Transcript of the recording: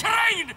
Train.